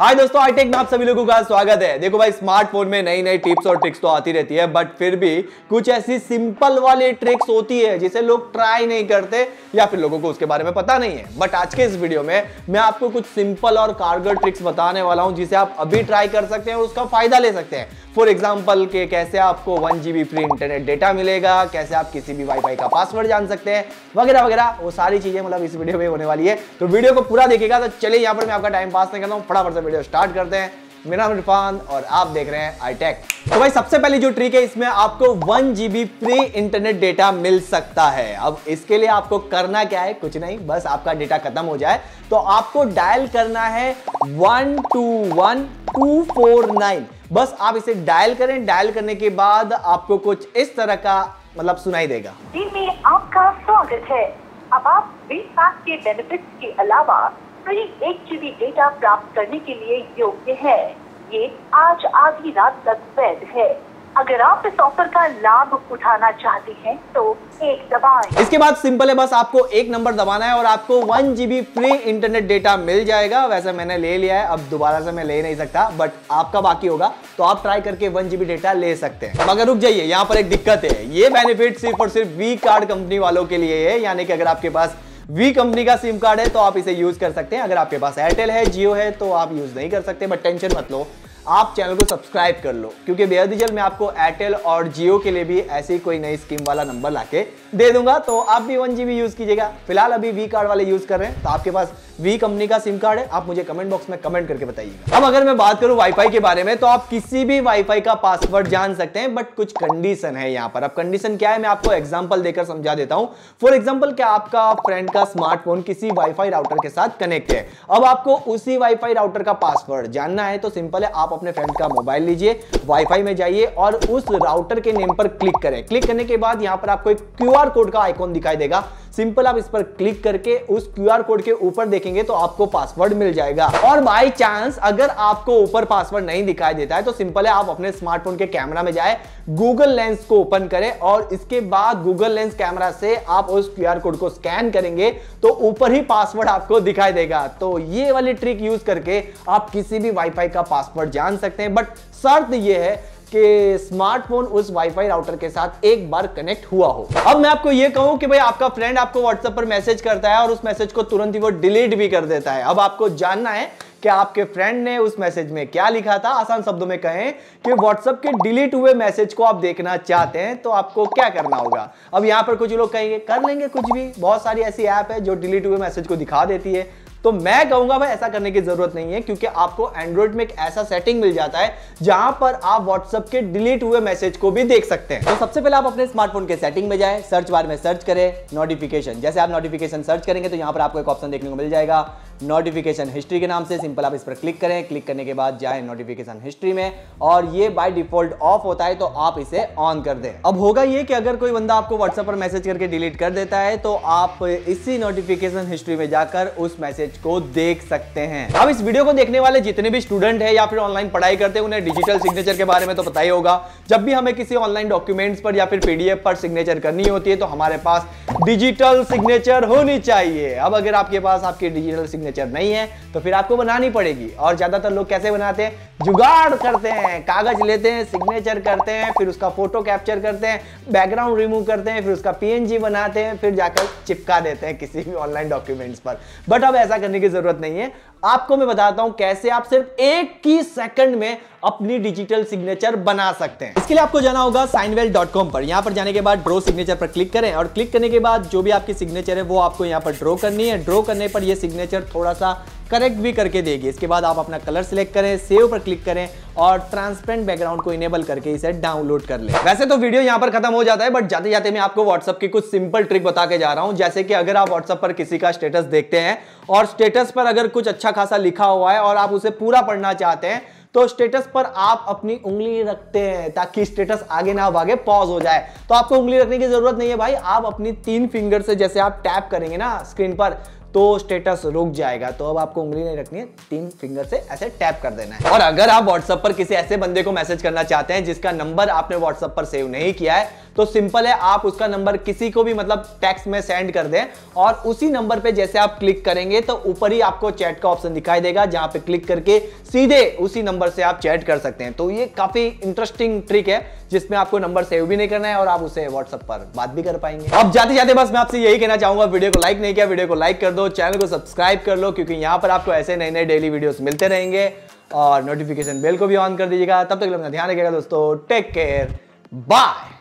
हाय दोस्तों हाईटेक में आप सभी लोगों का स्वागत है। देखो भाई स्मार्टफ़ोन में नई नई टिप्स और ट्रिक्स तो आती रहती है बट फिर भी कुछ ऐसी सिंपल वाली ट्रिक्स होती है जिसे लोग ट्राई नहीं करते या फिर लोगों को उसके बारे में पता नहीं है। बट आज के इस वीडियो में मैं आपको कुछ सिंपल और कारगर ट्रिक्स बताने वाला हूँ जिसे आप अभी ट्राई कर सकते हैं और उसका फ़ायदा ले सकते हैं। फॉर एग्ज़ाम्पल के कैसे आपको one GB free internet data मिलेगा, कैसे आप किसी भी वाईफाई का पासवर्ड जान सकते हैं, वगैरह वगैरह। वो सारी चीज़ें मतलब इस वीडियो में होने वाली है। तो वीडियो को पूरा देखेगा तो चलिए यहाँ पर मैं आपका टाइम पास नहीं करता हूँ, फटाफट वीडियो स्टार्ट करते हैं। मेरा नाम इरफान और आप देख रहे हैं आई टेक तो भाई, सबसे पहली जो ट्रिक है, इसमें आपको one GB free internet data मिल सकता है। अब इसके लिए आपको करना क्या है? कुछ नहीं, बस आपका डेटा खत्म हो जाए। तो आपको डायल करना है one two one two four nine बस आप इसे डायल करें। डायल करने के बाद आपको कुछ इस तरह का मतलब सुनाई देगा। में आपका स्वागत है। अब आप बीस के बेनिफिट्स के अलावा फ्री एक जीबी डेटा प्राप्त करने के लिए योग्य है। ये आज आधी रात तक वैध है। अगर आप इस ऑफ़र का लाभ उठाना चाहते हैं तो एक दबाएँ। इसके बाद सिंपल है, बस आपको एक नंबर दबाना है और आपको one GB free internet data मिल जाएगा। वैसे मैंने ले लिया है, अब दोबारा से मैं ले नहीं सकता बट आपका बाकी होगा तो आप ट्राई करके वन जीबी डेटा ले सकते हैं। मगर रुक जाइए, यहाँ पर एक दिक्कत है। ये बेनिफिट सिर्फ़ और सिर्फ़ वी कार्ड कंपनी वालों के लिए है, यानी कि अगर आपके पास वी कंपनी का सिम कार्ड है तो आप इसे यूज़ कर सकते हैं। अगर आपके पास एयरटेल है जियो है तो आप यूज़ नहीं कर सकते बट टेंशन मत लो। आप चैनल को सब्सक्राइब कर लो, क्योंकि बेहद जल्द मैं आपको एयरटेल और जियो के लिए भी ऐसी कोई नई स्कीम वाला नंबर लाके दे दूँगा। तो आप भी वन जीबी यूज़ कीजिएगा। फ़िलहाल अभी वी कार्ड वाले यूज़ कर रहे हैं तो आपके पास वी कंपनी का सिम कार्ड है। आप मुझे कमेंट बॉक्स में कमेंट करके बताइएगा। अब अगर मैं बात करूँ वाईफाई के बारे में तो आप किसी भी वाईफाई का पासवर्ड जान सकते हैं बट कुछ कंडीशन है यहाँ पर। अब कंडीशन क्या है, मैं आपको एग्ज़ाम्पल देकर समझा देता हूँ। फॉर एग्ज़ाम्पल क्या आपका फ्रेंड का स्मार्टफ़ोन किसी वाईफाई राउटर के साथ कनेक्ट है? अब आपको उसी वाईफाई राउटर का पासवर्ड जानना है तो सिंपल है, आप अपने फ्रेंड का मोबाइल लीजिए वाईफाई में जाइए और उस राउटर के नेम पर क्लिक करें। क्लिक करने के बाद यहाँ पर आपको एक क्यूआर कोड का आइकॉन दिखाई देगा। सिंपल आप इस पर क्लिक करके उस क्यूआर कोड के ऊपर देखेंगे तो आपको पासवर्ड मिल जाएगा। और बाई चांस अगर आपको ऊपर पासवर्ड नहीं दिखाई देता है तो सिंपल है, आप अपने स्मार्टफ़ोन के कैमरा में जाए गूगल लेंस को ओपन करें और इसके बाद गूगल लेंस कैमरा से आप उस क्यूआर कोड को स्कैन करेंगे तो ऊपर ही पासवर्ड आपको दिखाई देगा। तो ये वाली ट्रिक यूज़ करके आप किसी भी वाईफाई का पासवर्ड जान सकते हैं। बट शर्त यह है कि स्मार्टफ़ोन उस वाईफाई राउटर के साथ एक बार कनेक्ट हुआ हो। अब मैं आपको यह कहूँ कि भाई आपका फ्रेंड आपको व्हाट्सएप पर मैसेज करता है और उस मैसेज को तुरंत ही वो डिलीट भी कर देता है। अब आपको जानना है कि आपके फ्रेंड ने उस मैसेज में क्या लिखा था। आसान शब्दों में कहें कि व्हाट्सएप के डिलीट हुए मैसेज को आप देखना चाहते हैं तो आपको क्या करना होगा? अब यहाँ पर कुछ लोग कहेंगे, कर लेंगे कुछ भी। बहुत सारी ऐसी ऐप है जो डिलीट हुए मैसेज को दिखा देती है। तो मैं कहूँगा भाई, ऐसा करने की ज़रूरत नहीं है, क्योंकि आपको एंड्रॉइड में एक ऐसा सेटिंग मिल जाता है जहाँ पर आप व्हाट्सएप के डिलीट हुए मैसेज को भी देख सकते हैं। तो सबसे पहले आप अपने स्मार्टफ़ोन के सेटिंग में जाए सर्च बार में सर्च करें नोटिफिकेशन जैसे आप नोटिफिकेशन सर्च करेंगे तो यहाँ पर आपको एक ऑप्शन देखने को मिल जाएगा। नोटिफिकेशन हिस्ट्री के नाम से सिंपल आप इस पर क्लिक करें। क्लिक करने के बाद जाए नोटिफिकेशन हिस्ट्री में और ये बाय डिफ़ॉल्ट ऑफ़ होता है तो आप इसे ऑन कर दें। अब होगा ये कि अगर कोई बंदा आपको व्हाट्सएप पर मैसेज करके डिलीट कर देता है तो आप इसी नोटिफिकेशन हिस्ट्री में जाकर उस मैसेज को देख सकते हैं। अब इस वीडियो को देखने वाले जितने भी स्टूडेंट है या फिर ऑनलाइन पढ़ाई करते हैं, उन्हें डिजिटल सिग्नेचर के बारे में तो पता ही होगा। जब भी हमें किसी ऑनलाइन डॉक्यूमेंट्स पर या फिर पीडीएफ पर सिग्नेचर करनी होती है तो हमारे पास डिजिटल सिग्नेचर होनी चाहिए। अब अगर आपके पास आपकी डिजिटल सिग्नेचर नहीं है तो फिर आपको बनानी पड़ेगी। और ज़्यादातर लोग कैसे बनाते हैं? जुगाड़ करते हैं, कागज़ लेते हैं सिग्नेचर करते हैं, फिर उसका फ़ोटो कैप्चर करते हैं बैकग्राउंड रिमूव करते हैं, फिर उसका पीएनजी बनाते हैं, फिर जाकर चिपका देते हैं किसी भी ऑनलाइन डॉक्यूमेंट्स पर। बट अब ऐसा करने की ज़रूरत नहीं है। आपको मैं बताता हूँ कैसे आप सिर्फ़ एक ही सेकंड में अपनी डिजिटल सिग्नेचर बना सकते हैं। इसके लिए आपको जाना होगा साइनवेल पर। यहाँ पर जाने के बाद ड्रो सिग्नेचर पर क्लिक करें और क्लिक करने के बाद जो भी आपकी सिग्नेचर है, वो आपको यहाँ पर ड्रॉ करनी है। ड्रॉ करने पर यह सिग्नेचर थोड़ा सा करेक्ट भी करके देगी। इसके बाद आप अपना कलर सिलेक्ट करें, सेव पर क्लिक करें और ट्रांसपेरेंट बैकग्राउंड को इनेबल करके इसे डाउनलोड कर ले। वैसे तो वीडियो यहाँ पर खत्म हो जाता है बट जाते जाते मैं आपको व्हाट्सअप की कुछ सिंपल ट्रिक बता के जा रहा हूँ। जैसे कि अगर आप व्हाट्सअप पर किसी का स्टेटस देखते हैं और स्टेटस पर अगर कुछ अच्छा खासा लिखा हुआ है और आप उसे पूरा पढ़ना चाहते हैं तो स्टेटस पर आप अपनी उंगली रखते हैं ताकि स्टेटस आगे ना भागे पॉज हो जाए। तो आपको उंगली रखने की ज़रूरत नहीं है भाई, आप अपनी तीन फिंगर से जैसे आप टैप करेंगे ना स्क्रीन पर तो स्टेटस रुक जाएगा। तो अब आपको उंगली नहीं रखनी है, तीन फिंगर से ऐसे टैप कर देना है। और अगर आप व्हाट्सएप पर किसी ऐसे बंदे को मैसेज करना चाहते हैं, जिसका नंबर आपने व्हाट्सएप पर सेव नहीं किया है तो सिंपल है, आप उसका नंबर किसी को भी मतलब टेक्स्ट में सेंड कर दें और उसी नंबर पे जैसे आप क्लिक करेंगे तो ऊपर ही आपको चैट का ऑप्शन दिखाई देगा, जहाँ पे क्लिक करके सीधे उसी नंबर से आप चैट कर सकते हैं। तो ये काफ़ी इंटरेस्टिंग ट्रिक है, जिसमें आपको नंबर सेव भी नहीं करना है और आप उसे व्हाट्सएप पर बात भी कर पाएँगे। अब जाते जाते बस मैं आपसे यही कहना चाहूँगा, वीडियो को लाइक नहीं किया, वीडियो को लाइक कर दो चैनल को सब्सक्राइब कर लो, क्योंकि यहाँ पर आपको ऐसे नए नए डेली वीडियोस मिलते रहेंगे और नोटिफिकेशन बेल को भी ऑन कर दीजिएगा। तब तक अपना ध्यान रखिएगा दोस्तों। Take care bye